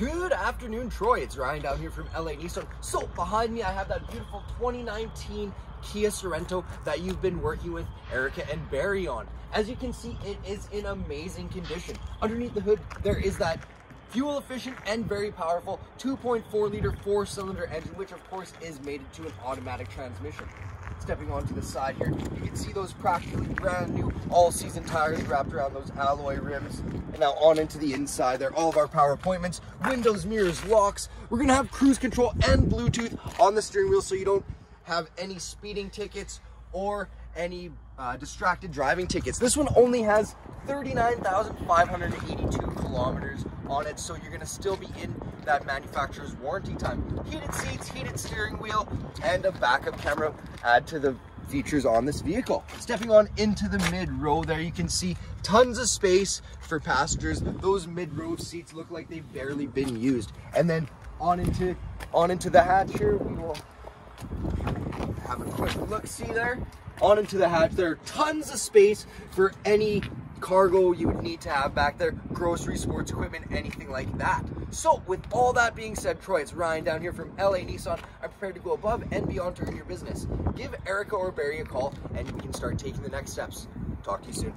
Good afternoon, Troy. It's Ryan down here from LA Nissan. So behind me, I have that beautiful 2019 Kia Sorento that you've been working with Erica and Barry on. As you can see, it is in amazing condition. Underneath the hood, there is that fuel efficient and very powerful 2.4 liter four cylinder engine, which of course is mated to an automatic transmission. Stepping onto the side here, you can see those practically brand new all season tires wrapped around those alloy rims. And now on into the inside there, all of our power appointments, windows, mirrors, locks. We're gonna have cruise control and Bluetooth on the steering wheel so you don't have any speeding tickets or any uh, distracted driving tickets. This one only has 39,582 kilometers on it, so you're gonna still be in that manufacturer's warranty time. Heated seats, heated steering wheel, and a backup camera add to the features on this vehicle. Stepping on into the mid row there, you can see tons of space for passengers. Those mid row seats look like they've barely been used. And then on into, on into the hatch here, we will have a quick look see there. On into the hatch, there are tons of space for any cargo you would need to have back there, grocery, sports equipment, anything like that. So with all that being said, Troy, it's Ryan down here from LA Nissan. I'm prepared to go above and beyond to earn your business. Give Erica or Barry a call and we can start taking the next steps. Talk to you soon.